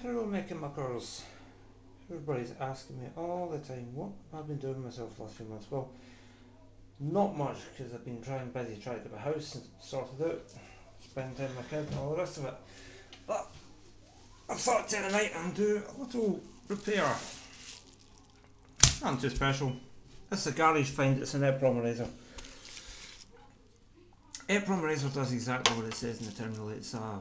Hello my Muckers. Everybody's asking me all the time what I've been doing myself the last few months. Well, not much because I've been trying busy trying to get my house and sorted out, spend time with my kid and all the rest of it. But I thought tonight and do a little repair. Nothing too special. Is a garage find, it's an EPROM eraser. EPROM eraser does exactly what it says in the terminal. It's a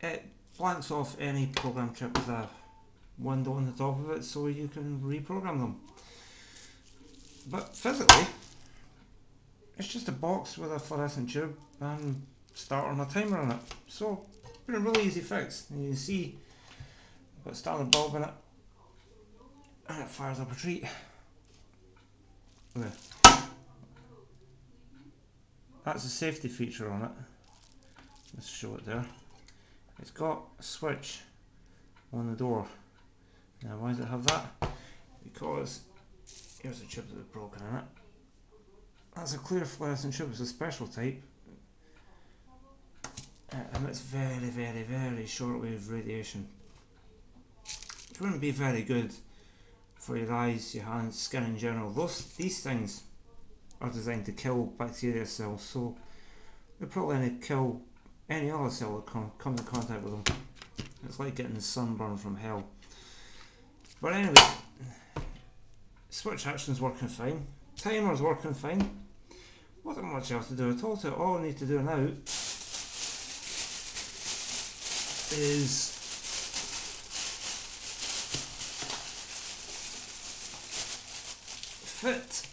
it blanks off any program chip with a window on the top of it so you can reprogram them. But physically, it's just a box with a fluorescent tube and starter and a timer on it. So, it's a really easy fix. And you can see, I've got a standard bulb in it, and it fires up a treat. There. That's a safety feature on it. Let's show it there. It's got a switch on the door. Now why does it have that? Because here's a chip that was broken in it. That's a clear fluorescent chip, it's a special type. Uh, and it's very, very, very shortwave radiation. It wouldn't be very good for your eyes, your hands, skin in general. Those, these things are designed to kill bacteria cells, so they're probably going to kill any other cell that come, comes in contact with them. It's like getting sunburn from hell. But anyway, switch action's working fine. Timer's working fine. Wasn't much else to do at all. So all I need to do now is fit.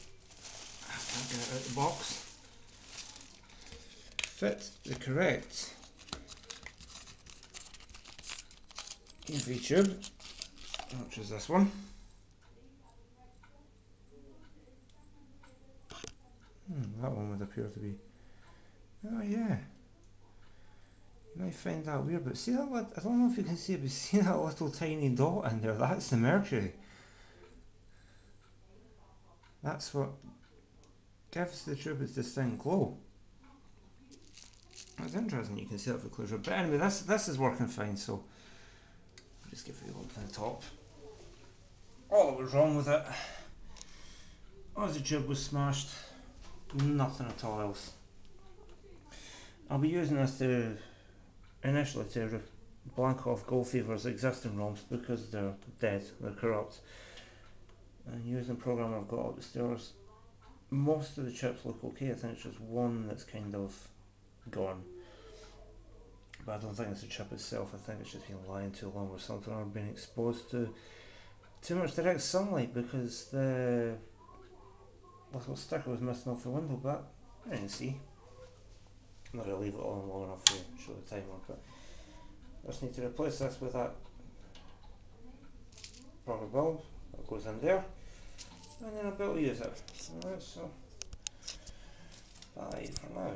I can't get it out of the box the correct UV tube, which is this one. Hmm, that one would appear to be. Oh yeah. You might find that weird, but see that? I don't know if you can see it, but see that little tiny dot in there? That's the mercury. That's what gives the tube its distinct glow. That's interesting, you can see that for closure. But anyway, this, this is working fine, so I'll just give you a look at the top. Oh, all that was wrong with it was the tube was smashed, nothing at all else. I'll be using this to initially to blank off Goldfever's existing ROMs because they're dead, they're corrupt. And using the program I've got upstairs, most of the chips look okay, I think it's just one that's kind of gone. But I don't think it's the chip itself, I think it's just been lying too long or something or been exposed to too much direct sunlight because the little sticker was missing off the window but I didn't see. I'm not going to leave it on long enough to show the timer but I just need to replace this with that proper bulb that goes in there and then I'll be able to use it. Alright so bye for now.